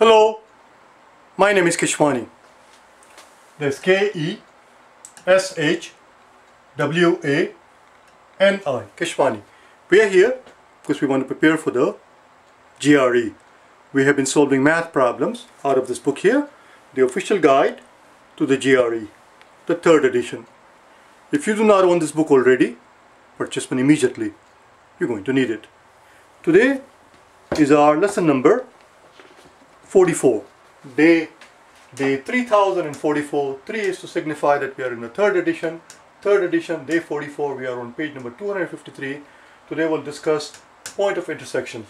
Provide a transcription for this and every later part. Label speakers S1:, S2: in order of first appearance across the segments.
S1: Hello, my name is Keshwani. There's K-E-S-H-W-A-N-I, Keshwani. We are here because we want to prepare for the GRE. We have been solving math problems out of this book here, the official guide to the GRE, the third edition. If you do not own this book already, purchase one immediately. You're going to need it. Today is our lesson number 44. Day, day 3044. 3 is to signify that we are in the third edition. Third edition, day 44, we are on page number 253. Today we'll discuss point of intersection.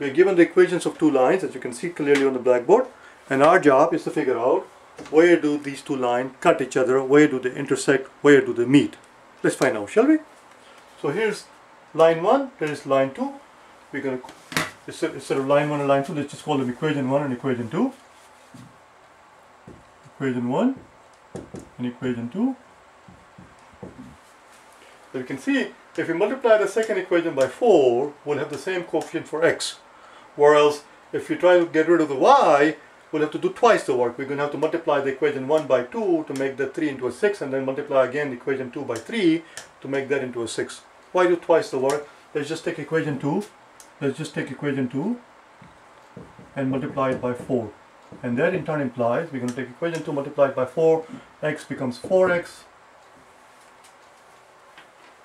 S1: We are given the equations of two lines as you can see clearly on the blackboard and our job is to figure out where do these two lines cut each other, where do they intersect, where do they meet. Let's find out, shall we? So here's line 1, there is line 2. We're going to instead, of line 1 and line 2, let's just call them equation 1 and equation 2. Equation 1 and equation 2. So you can see, if we multiply the second equation by 4, we'll have the same coefficient for x. Whereas, if we try to get rid of the y, we'll have to do twice the work. We're going to have to multiply the equation 1 by 2 to make that 3 into a 6, and then multiply again the equation 2 by 3 to make that into a 6. Why do twice the work? Let's just take equation 2 let's just take equation 2 and multiply it by 4 and that in turn implies we're going to take equation 2 multiplied by 4 x becomes 4x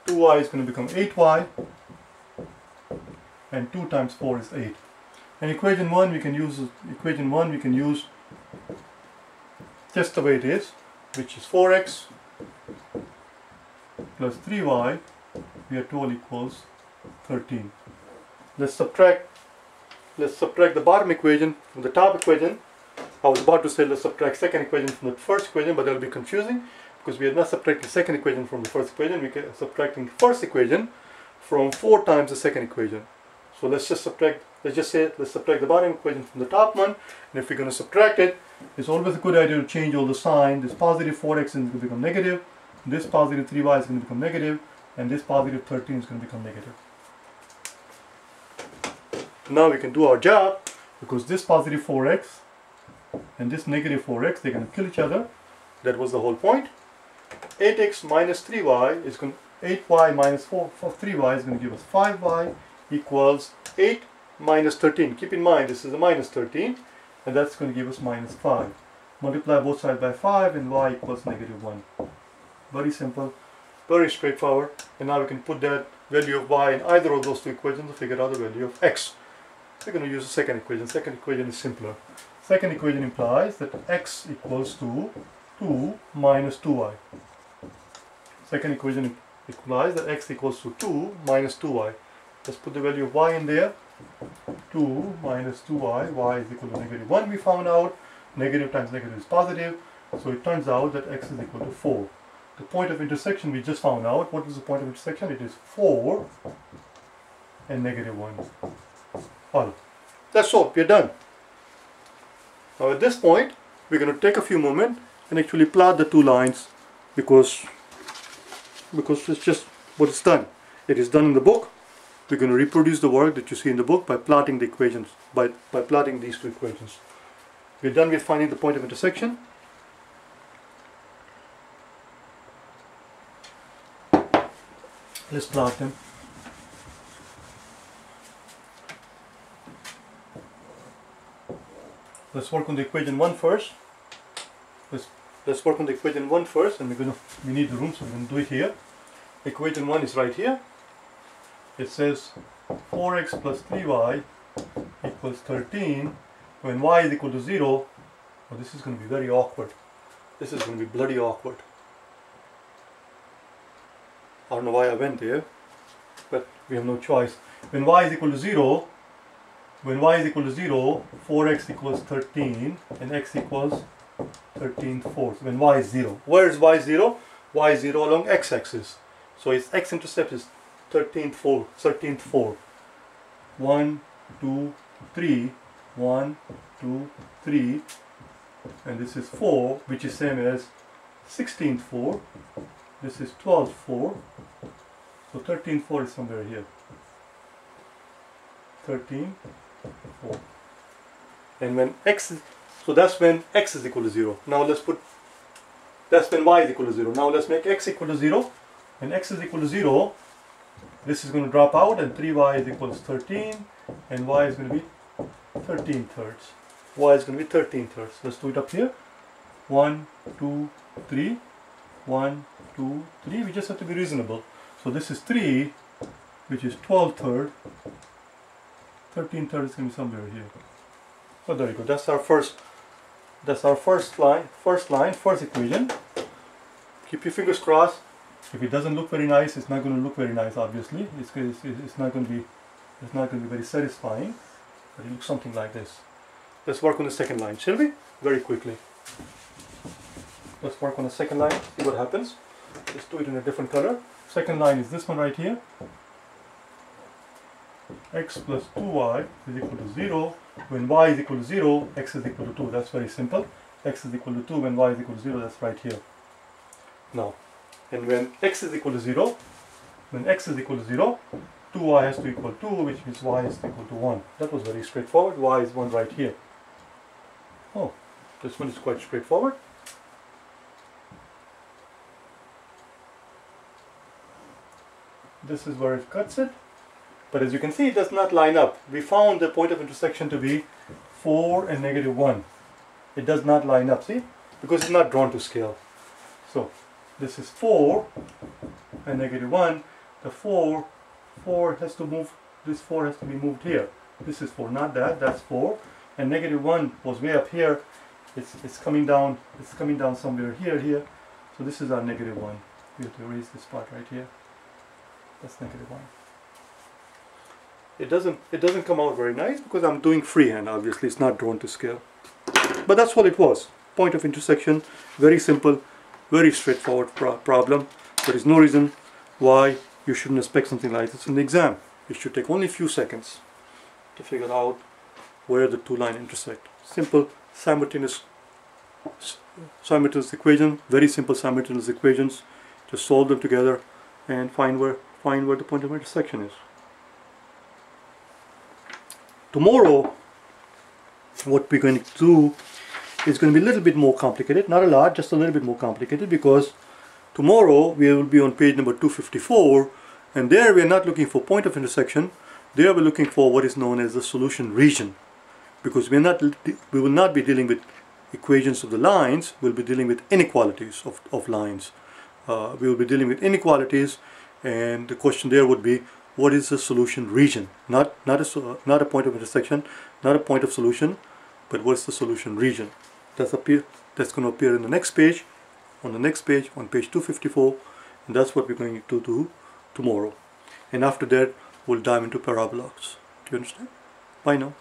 S1: 2y is going to become 8y and 2 times 4 is 8 and equation 1 we can use equation 1 we can use just the way it is which is 4x plus 3y we where 12 equals 13 let's subtract let's subtract the bottom equation from the top equation. I was about to say let's subtract second equation from the first equation but that will be confusing because we are not subtracting second equation from the first equation. We are subtracting first equation from four times the second equation. So let's just subtract let's just say let's subtract the bottom equation from the top one. And if we're going to subtract it it's always a good idea to change all the sign. This positive 4x is going to become negative. This positive 3y is going to become negative. And this positive 13 is going to become negative now we can do our job. Because this positive 4x and this negative 4x they're going to kill each other. That was the whole point. 8x minus 3y is going 8y minus 4, 4 3y is going to give us 5y equals 8 minus 13 keep in mind this is a minus 13 and that's going to give us minus 5 multiply both sides by 5 and y equals negative 1 very simple. Very straightforward. And now we can put that value of y in either of those two equations to figure out the value of x we're going to use the second equation. Second equation is simpler. Second equation implies that x equals to 2 minus 2y. Second equation implies that x equals to 2 minus 2y. Let's put the value of y in there. 2 minus 2y, y is equal to negative 1 we found out. Negative times negative is positive. So it turns out that x is equal to 4. The point of intersection we just found out. What is the point of intersection? It is 4 and negative 1 all. That's all, we're done. Now at this point, we're going to take a few moments and actually plot the two lines because, because it's just what is done. It is done in the book. We're going to reproduce the work that you see in the book by plotting the equations, by, by plotting these two equations. We're done with finding the point of intersection. Let's plot them. Let's work on the equation 1 first. Let's, let's work on the equation 1 first and we're gonna we need the room so we're gonna do it here. Equation 1 is right here. It says 4x plus 3y equals 13 when y is equal to 0 well, this is going to be very awkward. This is going to be bloody awkward. I don't know why I went there, but we have no choice. When y is equal to 0, when y is equal to 0, 4x equals 13 and x equals 13 fourths when y is 0. Where is y 0? y is 0 along x-axis. So its x-intercept is 13th 4, 13th 4. 1, 2, 3, 1, 2, 3 and this is 4 which is same as 16th 4. This is 12th 4. So 13th 4 is somewhere here. 13 4. and when x so that's when x is equal to 0 now let's put that's when y is equal to 0 now let's make x equal to 0 when x is equal to 0 this is going to drop out and 3y is equal to 13 and y is going to be 13 thirds. Y is going to be 13 thirds. Let's do it up here. 1 2 3 1 2 3 we just have to be reasonable. So this is 3 which is 12 third 13 third is going to be somewhere here. So there you go. That's our first that's our first line first line first equation. Keep your fingers crossed. If it doesn't look very nice it's not going to look very nice obviously. It's, it's, it's not going to be it's not going to be very satisfying but it looks something like this. Let's work on the second line shall we? Very quickly. Let's work on the second line see what happens. Let's do it in a different color. Second line is this one right here x plus 2y is equal to 0 when y is equal to 0 x is equal to 2 that's very simple. x is equal to 2 when y is equal to 0 that's right here. Now and when x is equal to 0 when x is equal to 0 2y has to equal 2 which means y is equal to 1 that was very straightforward. Y is 1 right here. Oh this one is quite straightforward. This is where it cuts it but as you can see it does not line up. We found the point of intersection to be 4 and negative 1 it does not line up see? Because it's not drawn to scale. So this is 4 and negative 1 the 4 4 has to move this 4 has to be moved here. This is 4 not that that's 4 and negative 1 was way up here. It's, it's coming down it's coming down somewhere here here. So this is our negative 1 we have to erase this part right here. That's negative 1 it doesn't it doesn't come out very nice because I'm doing freehand obviously. It's not drawn to scale. But that's what it was. Point of intersection very simple very straightforward pro problem. There is no reason why you shouldn't expect something like this in the exam. It should take only a few seconds to figure out where the two lines intersect. Simple simultaneous simultaneous equation very simple simultaneous equations. Just solve them together and find where find where the point of intersection is tomorrow what we're going to do is going to be a little bit more complicated. Not a lot just a little bit more complicated because tomorrow we will be on page number 254 and there we are not looking for point of intersection. There we're looking for what is known as the solution region because we're not we will not be dealing with equations of the lines. We'll be dealing with inequalities of, of lines. Uh, we will be dealing with inequalities and the question there would be what is the solution region? Not not a not a point of intersection not a point of solution but what's the solution region? That's appear that's going to appear in the next page on the next page on page 254 and that's what we're going to do tomorrow. And after that we'll dive into parabolas do you understand? Bye now